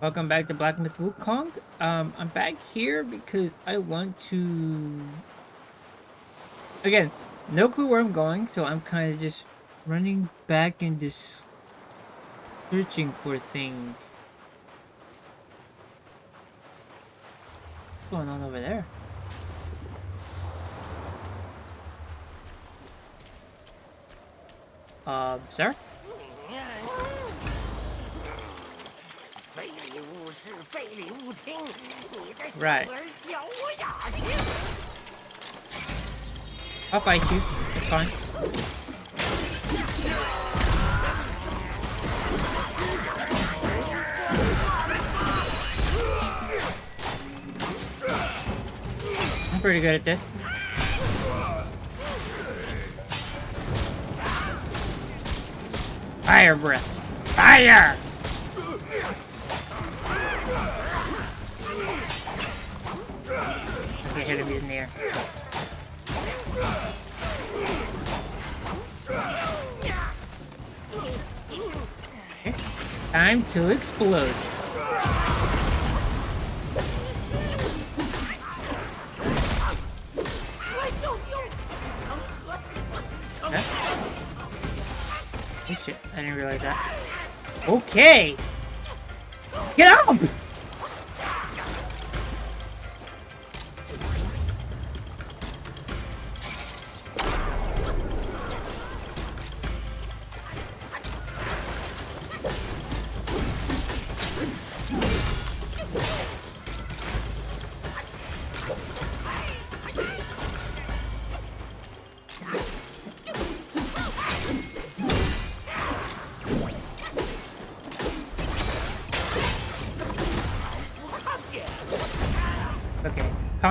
Welcome back to Black Myth Wukong. Um, I'm back here because I want to... Again, no clue where I'm going, so I'm kind of just running back and just searching for things. What's going on over there? Uh, sir? Right. I'll fight you. Fine. I'm pretty good at this. Fire breath. Fire! Okay, hit him in the air. Time to explode. Oh shit, I didn't realize that. Okay! Get up!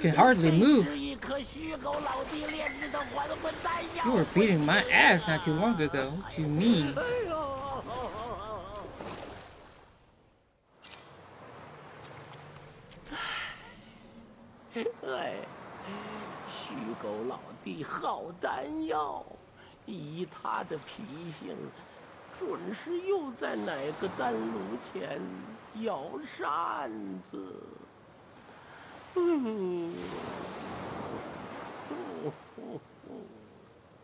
Can hardly move. You were beating my ass not too long ago. What do you mean? 哎呦！哎，虚狗老弟好丹药，以他的脾性，准是又在哪个丹炉前摇扇子。嗯。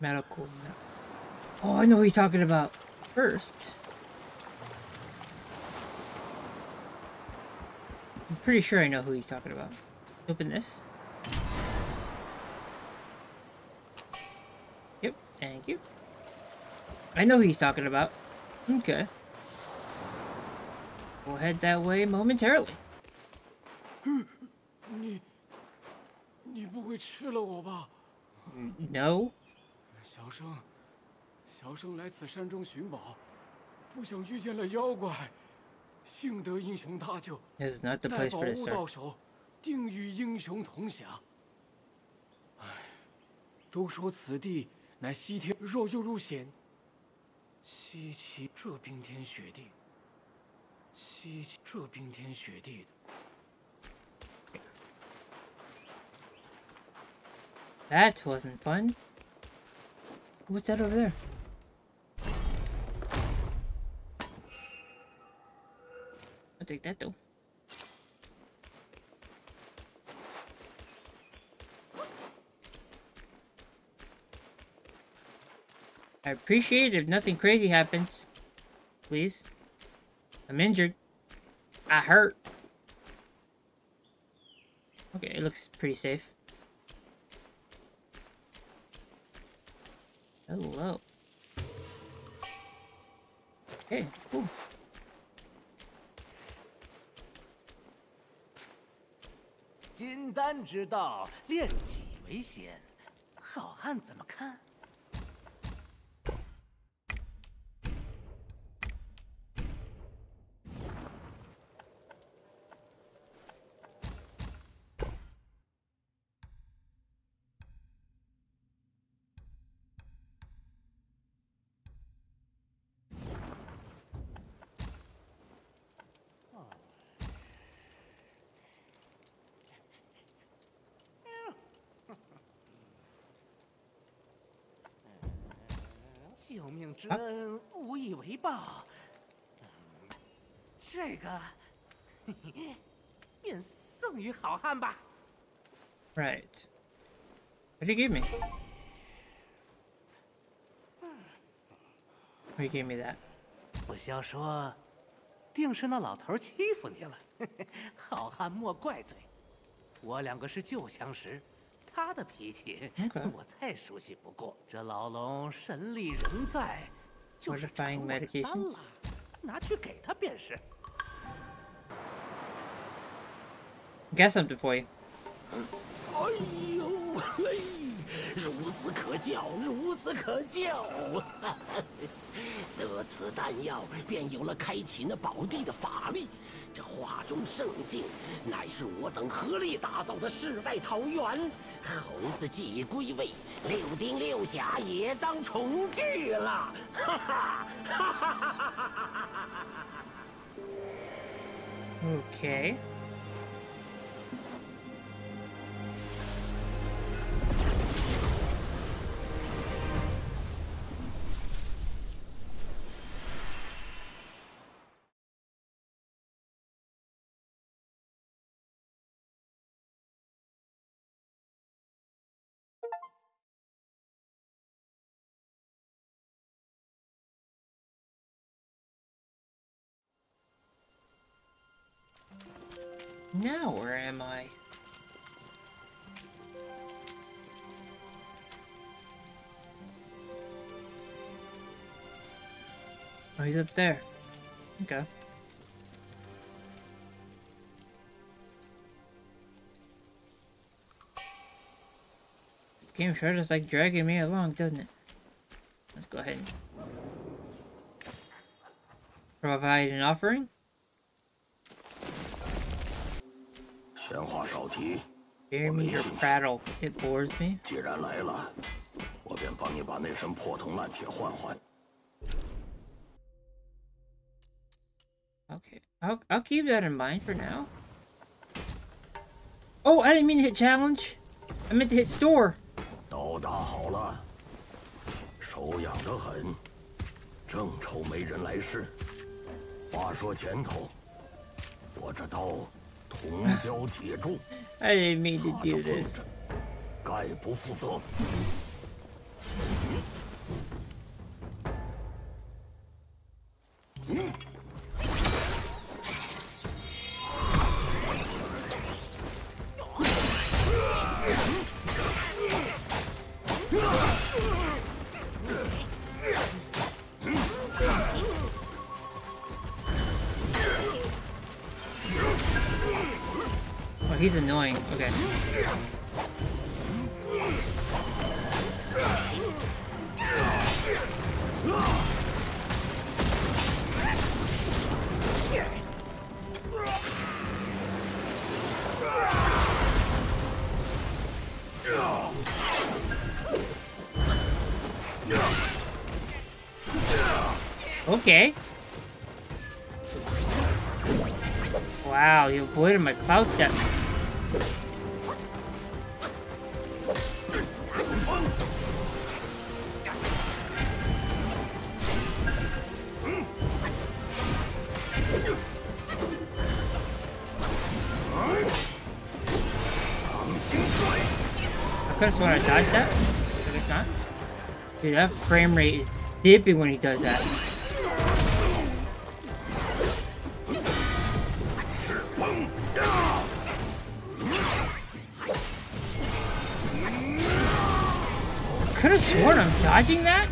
Medical. Oh, I know who he's talking about. First. I'm pretty sure I know who he's talking about. Open this. Yep, thank you. I know who he's talking about. Okay. We'll head that way momentarily. 你，你不会吃了我吧？No. 小生，小生来此山中寻宝，不想遇见了妖怪，幸得英雄搭救待宝物.到手，定与英雄同享。唉，都说此地乃西天，若又入险，西岐这冰天雪地，西岐这冰天雪地的。That wasn't fun. What's that over there? I'll take that though. I appreciate it if nothing crazy happens. Please. I'm injured. I hurt. Okay, it looks pretty safe. Okay, cool. 金丹之道，炼己为先。好汉怎么看？救命之恩无以为报。嗯这个，嘿嘿，便赠与好汉吧。Right. What did he give me? Oh, he gave me that. 不消说，定是那老头欺负你了。好汉莫怪罪，我两个是旧相识，他的脾气.我再熟悉不过。这老龙神力仍在，就是找 Modifying 我的单 medications 了，拿去给他便是。Got something for you. 哎呦嘿，孺子可教，孺子可教。得此丹药，便有了开启那宝地的法力。这画中圣境，乃是我等合力打造的世外桃源。猴子既已归位，六丁六甲也当重聚了。哈哈哈哈哈哈！，OK Now where am I? Oh, he's up there. Okay. Game sure does like dragging me along, doesn't it? Let's go ahead and provide an offering. 闲话少提， Hear me your prattle. It bores me. 既然来了，我便帮你把那身破铜烂铁换换。 Okay, I'll I'll keep that in mind for now. Oh, I didn't mean to hit challenge. I meant to hit store. 刀打好了，手痒得很，正愁没人来试。话说前头，我这刀 铜胶铁铸，I didn't mean to do this. 概不负责。Oh, he's annoying. Okay. Okay. Wow, you avoided my cloud step. That frame rate is dipping when he does that. Could have sworn I'm dodging that.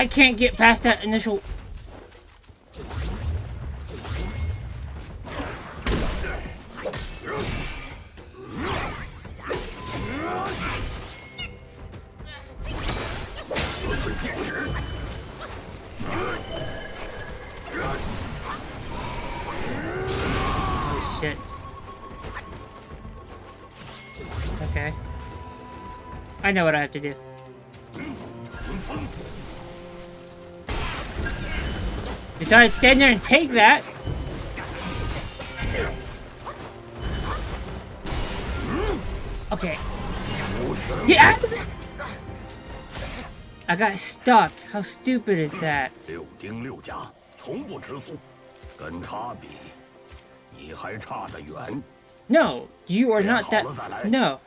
I can't get past that initial... Oh, shit. Okay. I know what I have to do. Besides, stand there and take that. Okay. Get out of it! I got stuck. How stupid is that? 六丁六甲，从不吃素，跟他比，你还差得远。 No, you are not that. 好了再来。 No.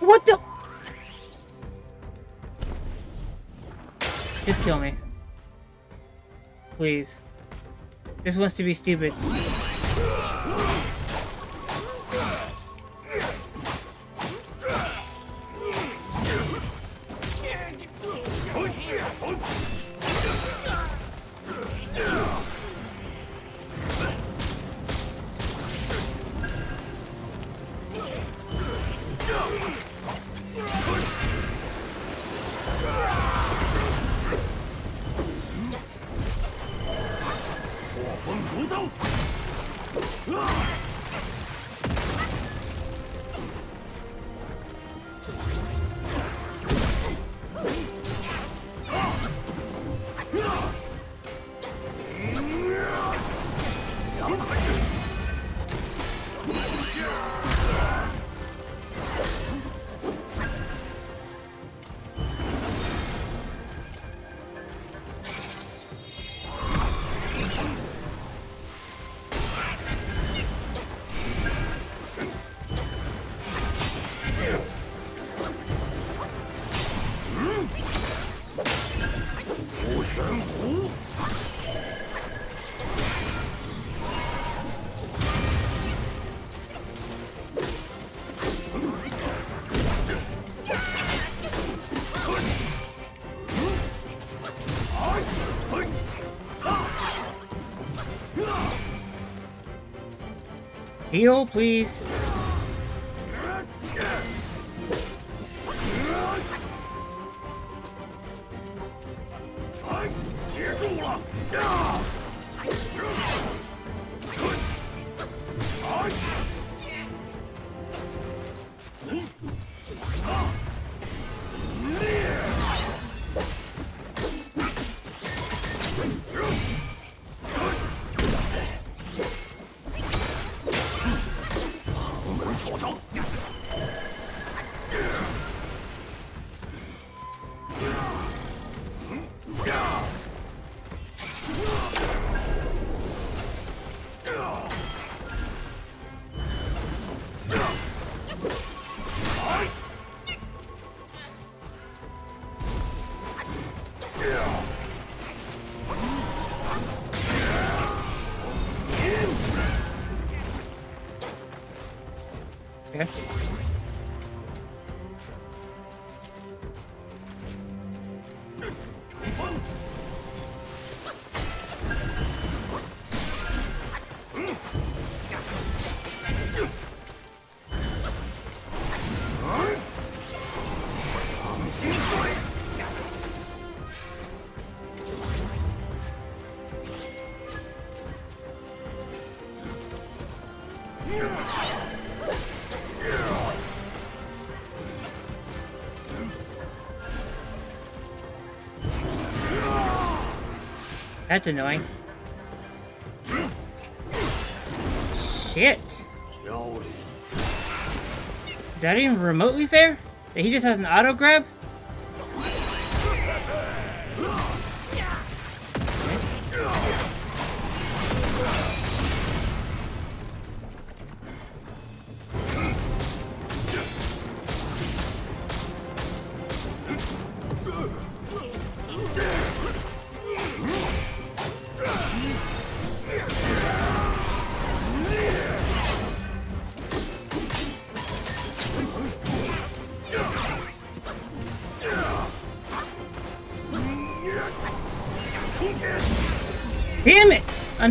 What the? Just kill me. Please. This wants to be stupid. “，Heal, please. That's annoying. Shit. Is that even remotely fair? That he just has an auto grab?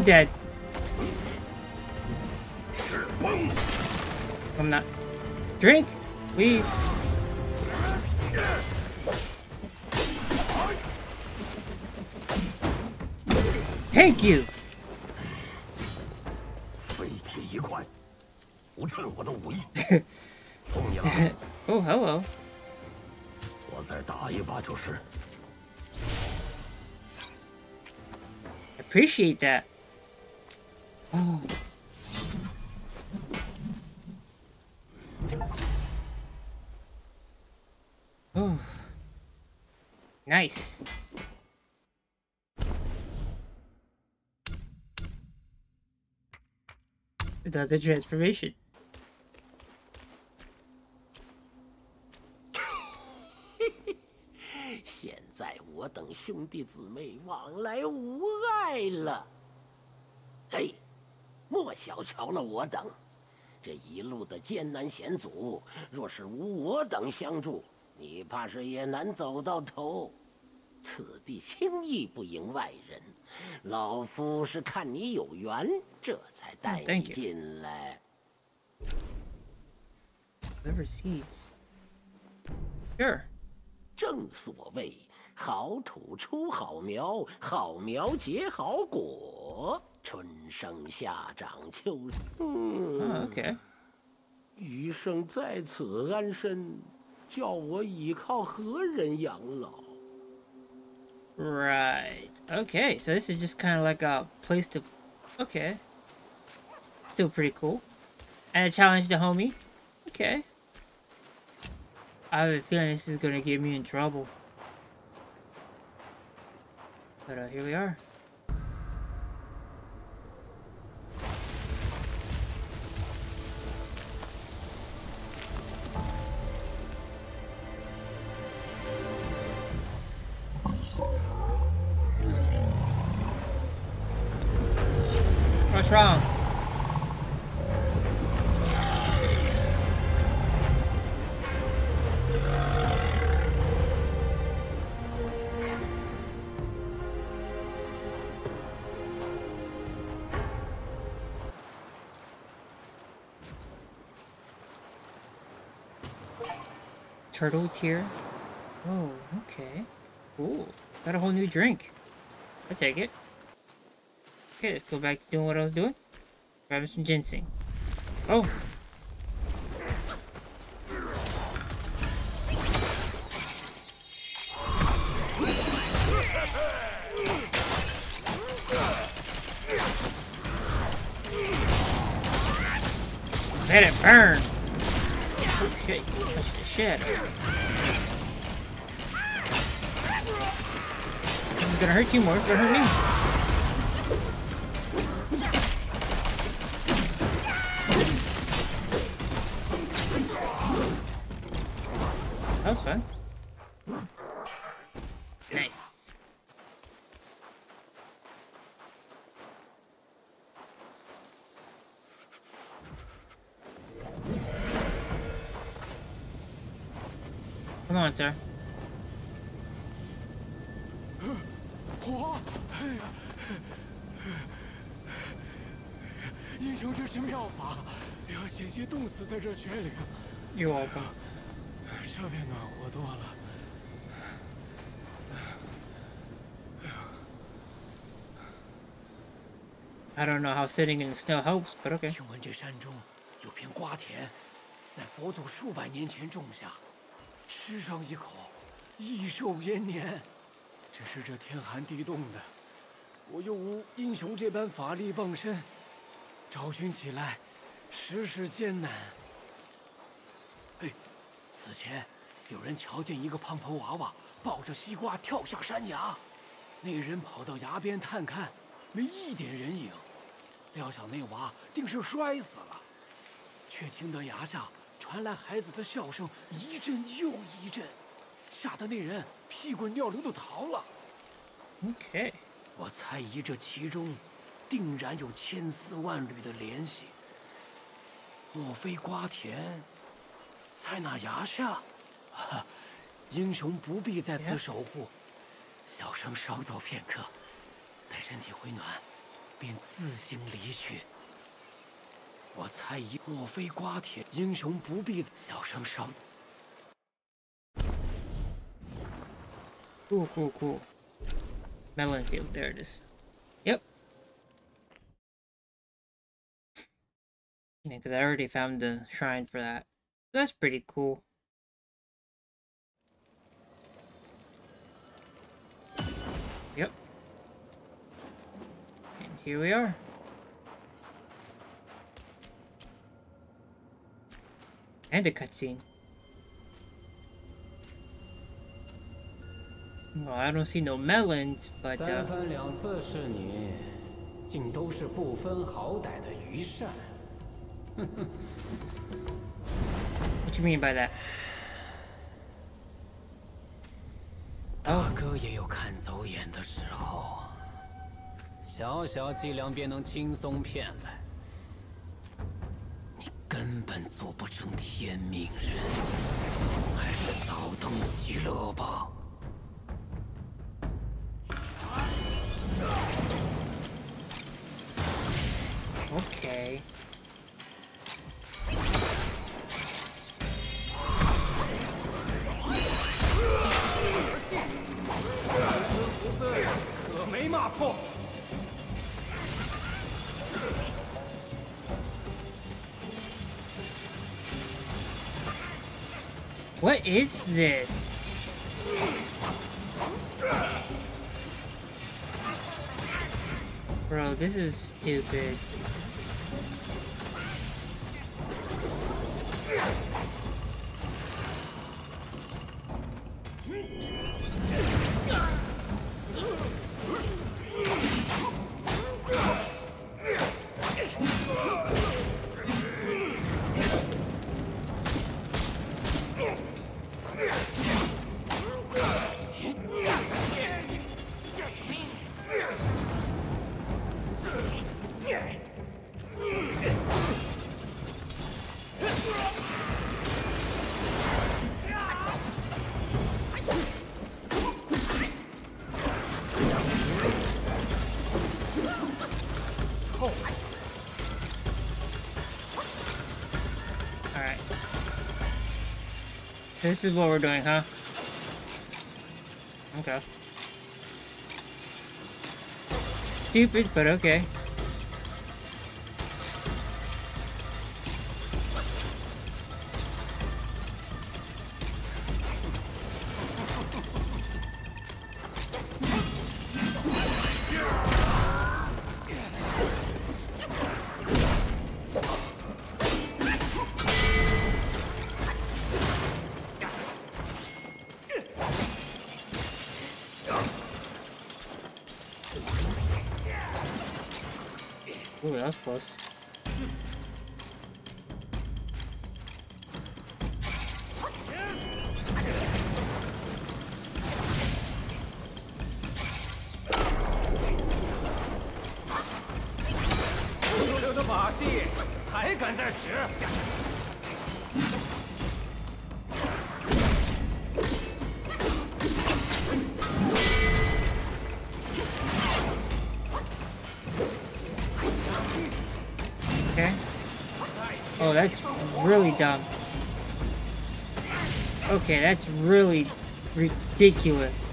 dead. 是崩。 I'm not. Drink, please. Thank you. 废铁一块，不趁我的武艺。送你了， Oh, hello. 我再打一把就是。 Appreciate that. Oh. Oh. Nice. Another transformation. 现在我等兄弟姊妹往来无碍了。 嘿，莫小瞧了我等，这一路的艰难险阻，若是无我等相助，你怕是也难走到头。此地轻易不迎外人，老夫是看你有缘，这才带你进来。Never. Sure. 正所谓好土出好苗，好苗结好果，春生夏长秋。嗯 Oh, okay. 余生在此安身，叫我倚靠何人养老？ Right. Okay, so this is just kind of like a place to. Okay. Still pretty cool. And a challenge to homie. Okay. I have a feeling this is gonna get me in trouble. But uh, here we are. Turtle tier. Oh, okay. Cool. Got a whole new drink. I'll take it. Okay, let's go back to doing what I was doing. Grabbing some ginseng. Oh. Let it burn! Oh shit, you touched the shit. This is gonna hurt you more, it's gonna hurt me. That was fun. 英雄这是妙法，要险些冻死在这雪里，You're welcome. 这边暖和多了。I don't know how sitting in the snow helps, but okay. 听闻这山中有片瓜田，乃佛祖数百年前种下，吃上一口，益寿延年。只是这天寒地冻的，我又无英雄这般法力傍身，找寻起来实是艰难。哎，此前有人瞧见一个胖头娃娃抱着西瓜跳下山崖，那人跑到崖边探看，没一点人影。料想那娃定是摔死了，却听得崖下传来孩子的笑声，一阵又一阵，吓得那人屁滚尿流的逃了。Okay. 我猜疑这其中，定然有千丝万缕的联系。莫非瓜田在那崖下？哈，英雄不必在此守护，小生稍走片刻，待身体回暖，便自行离去。我猜疑，莫非瓜田？英雄不必，小生稍。 Cool, cool, cool. Melon field, there it is. Yep. Yeah, because I already found the shrine for that. That's pretty cool. Yep. And here we are. And a cutscene. Well, I don't see no melons, but 三 uh, 番两次是你，竟都是不分好歹的愚善。 what you mean by that? 大哥也有看走眼的时候，小小伎俩便能轻松骗来，你 根本做不成天命人，还是早登极乐吧。Okay. What is this? Bro, this is stupid. Alright. This is what we're doing, huh? Okay. Stupid, but okay. Really dumb. Okay, that's really ridiculous.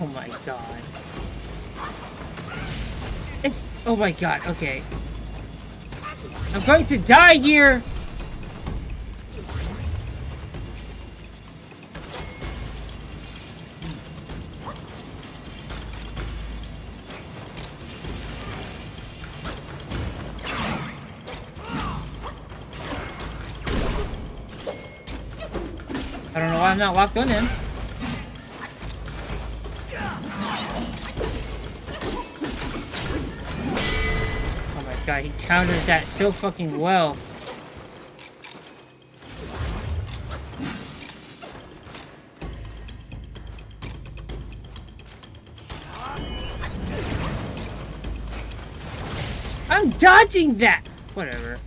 Oh my god. It's... Oh my god, okay. I'm going to die here! I'm not locked on him. Oh my god, he counters that so fucking well. I'm dodging that! Whatever.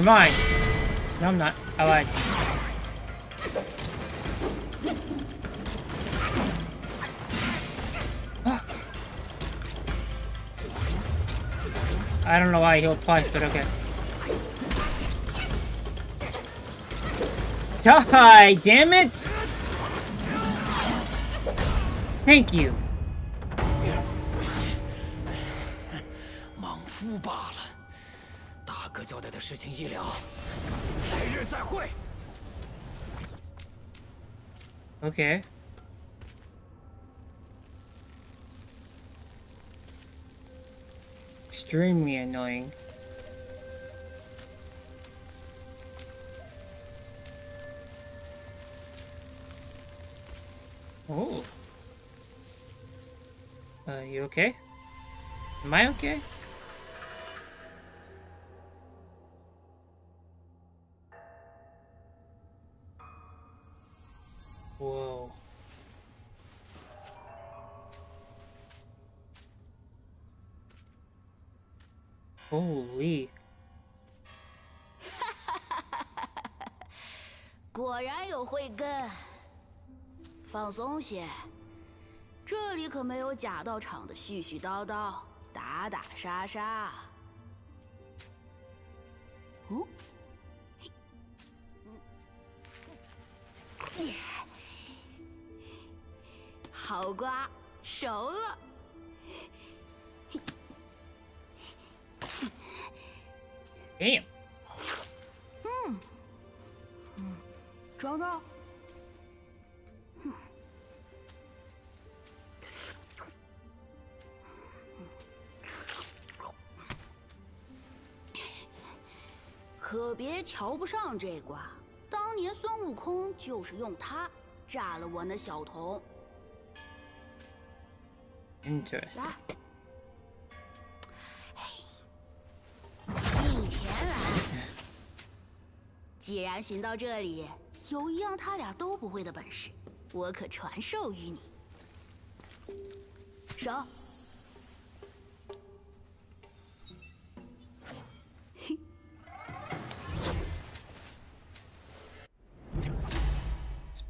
You're mine. No, I'm not. I lied. I don't know why I healed twice, but okay. Die, damn it! Thank you. Okay. Extremely annoying. Oh. Uh, you okay? Am I okay? 放松些，这里可没有假道场的絮絮叨叨、打打杀杀。哦，嘿嗯好瓜，熟了。Damn. 尝尝。别瞧不上这卦，当年孙悟空就是用它炸了我那小童。Interesting. 既然寻到这里，有一样他俩都不会的本事，我可传授于你。手。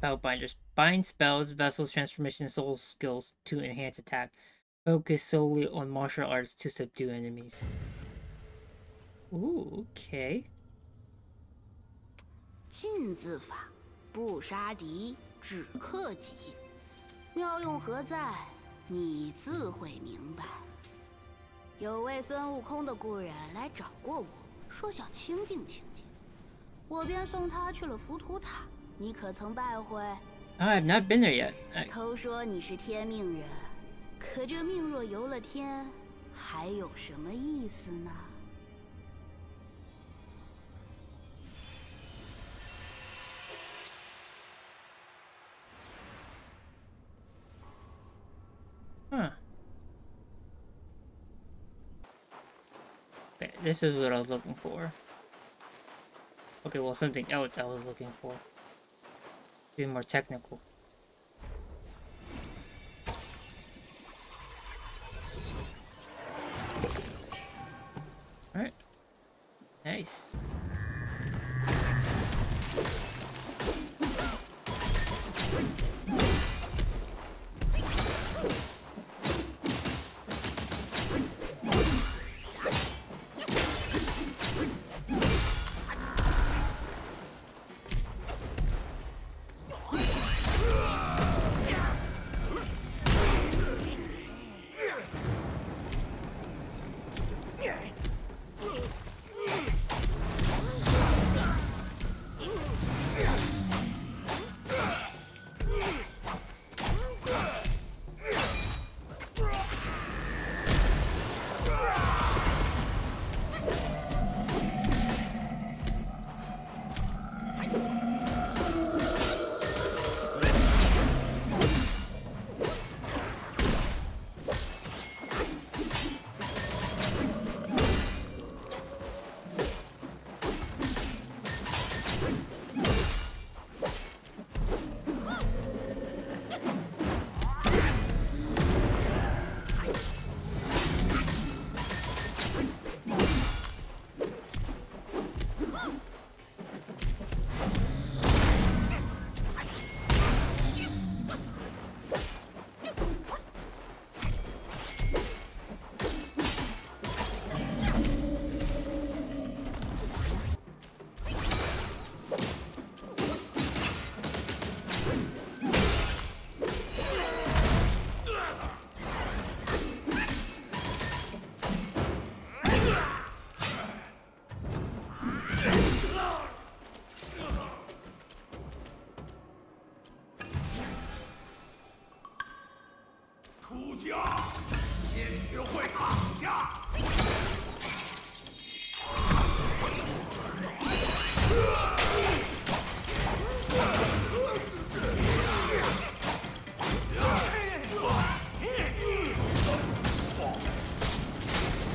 Spellbinders. Bind spells, vessels, transformation, soul skills to enhance attack. Focus solely on martial arts to subdue enemies. Ooh, okay. 禁字法，不杀敌，只克己。妙用何在？你自会明白。有位孙悟空的故人来找过我，说想清静清静，我便送他去了浮屠塔。 你可曾拜会？ I've not been there yet. I- 都说你是天命人，可这命若游了天，还有什么意思呢？ Huh. Okay, this is what I was looking for. Okay, well, something else I was looking for. Be more technical. Alright. Nice.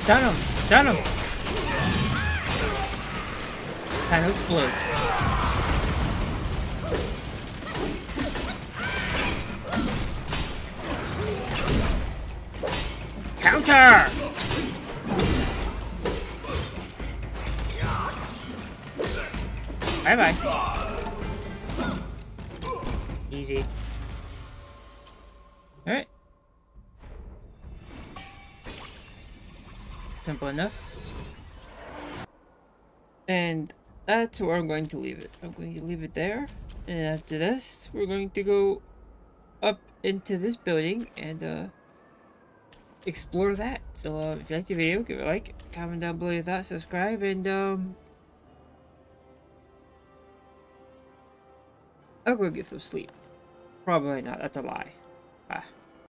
Stun him! Stun him! Kind of explode. Counter! Bye bye. Enough. And that's where I'm going to leave it. I'm going to leave it there. And after this, we're going to go up into this building and uh, explore that. So uh, if you liked the video, give it a like, comment down below your thoughts, subscribe, and um, I'll go get some sleep. Probably not. That's a lie. Ah.